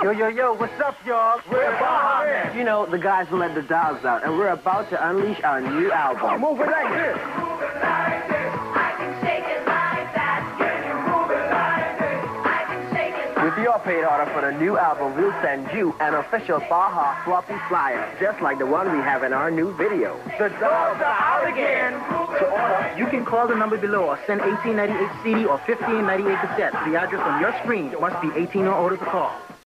Yo, yo, yo, what's up, y'all? We're Baha Men. You know, the guys who let the dogs out, and we're about to unleash our new album. Move it like this. With your paid order for the new album, we'll send you an official Baha floppy flyer, just like the one we have in our new video. The dogs are out again. To order, you can call the number below or send 1898 CD or 1598 cassette. The address on your screen must be 18 or older to call.